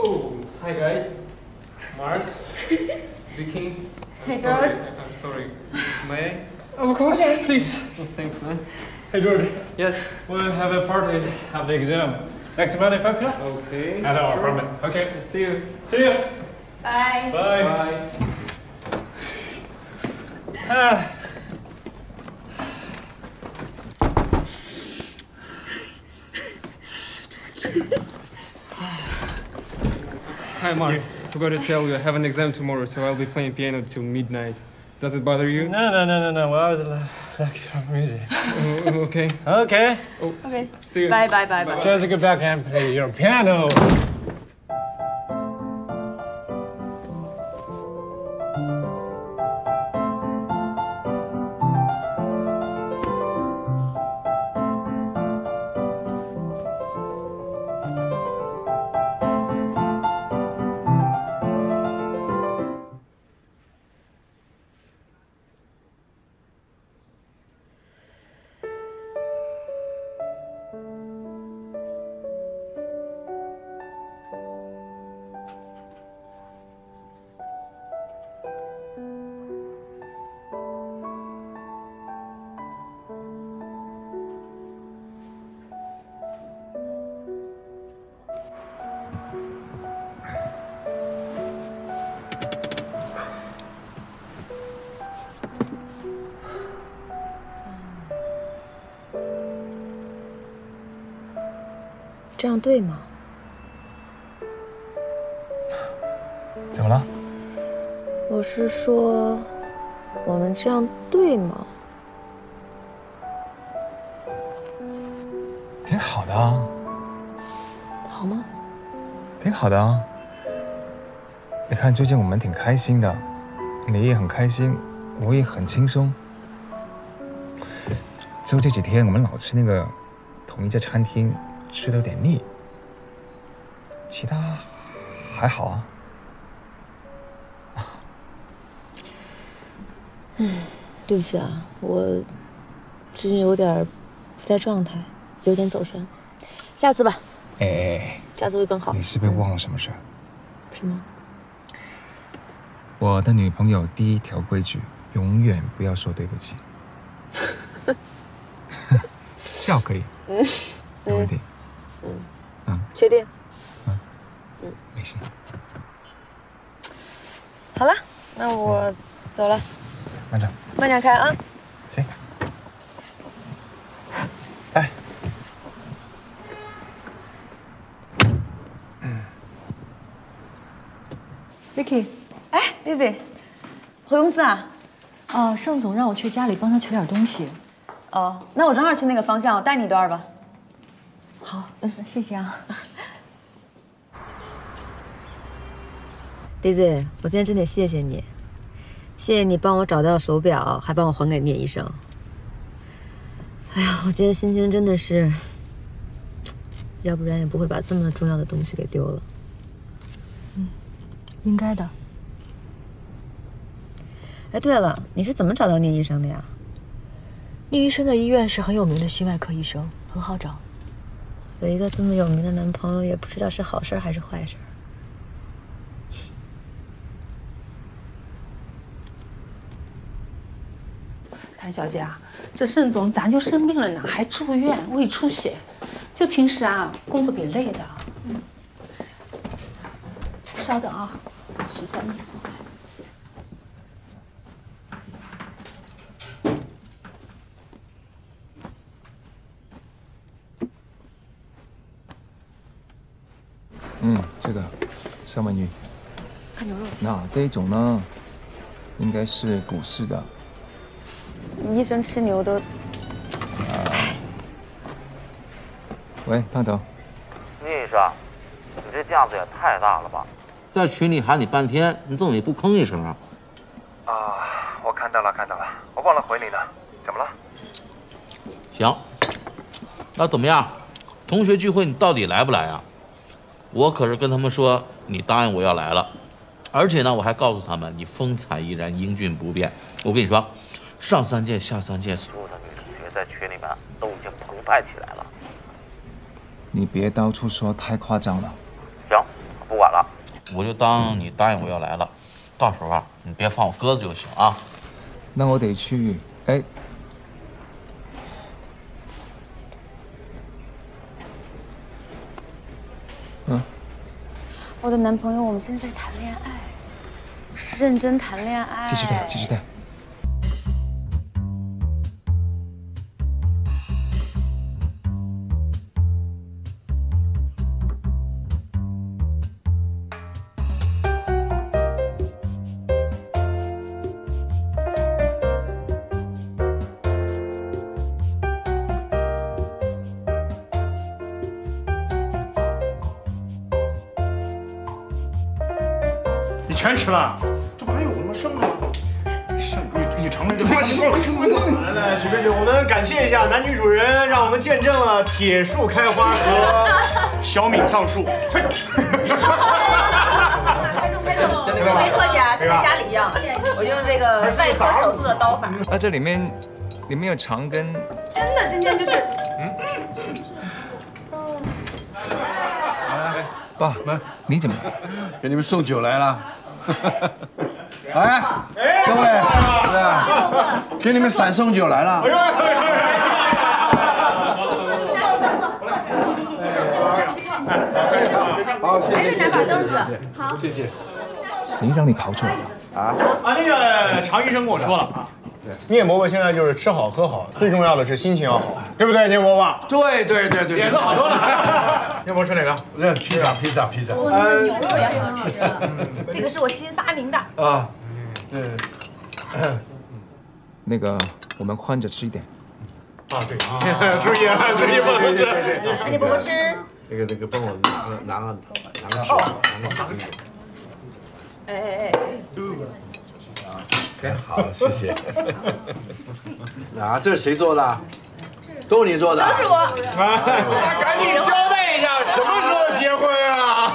Oh, hi guys. Mark. Vicky. I'm Hey, sorry. George. I'm sorry. May I? Of course, please. Oh, thanks, man. Hey, George. Yes. We'll have a party of the exam next Monday, 5 p.m. Okay. At our sure. apartment. Okay. See you. See you. Bye. Bye. Bye. Ah. Hi, Mark. Forgot to tell you, I have an exam tomorrow, so I'll be playing piano till midnight. Does it bother you? No, no, no, no, no. Well, I was like, like music. Oh, oh, okay. Okay. Oh, okay. See you. Bye bye bye bye. Just go back and play your piano. 这样对吗？怎么了？我是说，我们这样对吗？挺好的啊，好吗？挺好的啊。你看，最近我们挺开心的，你也很开心，我也很轻松。就这几天，我们老吃那个同一家餐厅，吃的有点腻。其他还好啊。对不起啊，我最近有点不在状态，有点走神。下次吧，哎哎哎，下次会更好你。是不是忘了什么事儿？什么？我的女朋友第一条规矩，永远不要说对不起。笑可以，没问题。确定？嗯嗯没事。好了，那我走了，慢走。慢点开啊。行。哎，嗯 Vicky，哎，Lizzy，回公司啊？哦，盛总让我去家里帮他取点东西。哦，那我正好去那个方向，我带你一段吧。好，嗯，谢谢啊。Daisy，我今天真得谢谢你，谢谢你帮我找到手表，还帮我还给聂医生。哎呀，我今天心情真的是，要不然也不会把这么重要的东西给丢了。嗯应该的。哎，对了，你是怎么找到聂医生的呀？聂医生的医院是很有名的心外科医生，很好找。有一个这么有名的男朋友，也不知道是好事还是坏事。谭小姐啊，这盛总咋就生病了呢？还住院，胃出血，就平时啊工作比累的。嗯，稍等啊，我取一下衣服。嗯，这个上半鱼。看牛肉。那这一种呢，应该是股市的。医生吃牛都喂，胖头，聂医生，你这架子也太大了吧！在群里喊你半天，你怎么也不吭一声啊？啊，我看到了，看到了，我忘了回你呢。怎么了？行，那怎么样？同学聚会你到底来不来啊？我可是跟他们说你答应我要来了，而且呢，我还告诉他们你风采依然，英俊不变。我跟你说，上三届下三届，所有的女同学在群里面都已经澎湃起来了。你别到处说太夸张了。行，不管了。我就当你答应我要来了，到时候啊，你别放我鸽子就行啊。那我得去，哎，我的男朋友，我们现在在谈恋爱，认真谈恋爱。继续戴，继续戴。全吃了？这不还有吗？剩的？剩出去你尝尝这他妈吃了吃了。来来，许编剧，我们感谢一下男女主人，让我们见证了铁树开花和小敏上树。拍手拍手，没客气啊，像在家里一样。我用这个外科手术的刀法，啊，这里面里面有肠跟，真的今天就是嗯爸，来，你怎么？给你们送酒来了。哎，各位，来，给你们闪送酒来了。好，谢谢，谢谢，谢谢，好，谢谢。谁让你跑出来的？啊，啊，那个常医生跟我说了啊，聂伯伯现在就是吃好喝好，最重要的是心情要好，对不对，聂伯伯？对对对对，脸色好多了。聂伯伯吃哪个？这披萨，披萨，披萨。呃，牛肉也很好吃，这个是我新发明的。啊，对。那个，我们换着吃一点。啊，对，注意啊，注意不能吃。来，聂伯伯吃。那个那个，帮我拿个拿个拿个手，拿个手。哎哎哎。OK，好，谢谢。啊，这是谁做的？都是你做的？都是我。赶紧交代一下，什么时候结婚啊？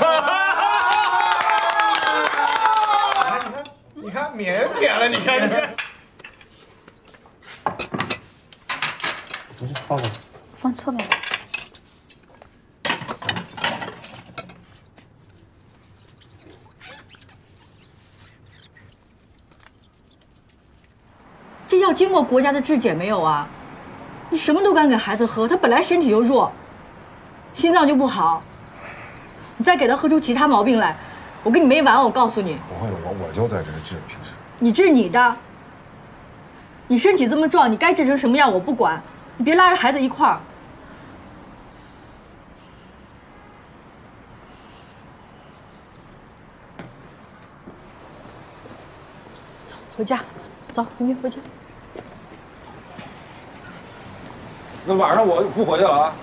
你看，腼腆了，你看，你看。放放。放侧面。经过国家的质检没有啊？你什么都敢给孩子喝，他本来身体就弱，心脏就不好，你再给他喝出其他毛病来，我跟你没完！我告诉你，不会的，我我就在这儿治，平时。你治你的。你身体这么壮，你该治成什么样我不管，你别拉着孩子一块儿。走，回家，走，明明回家。那晚上我不回去了啊。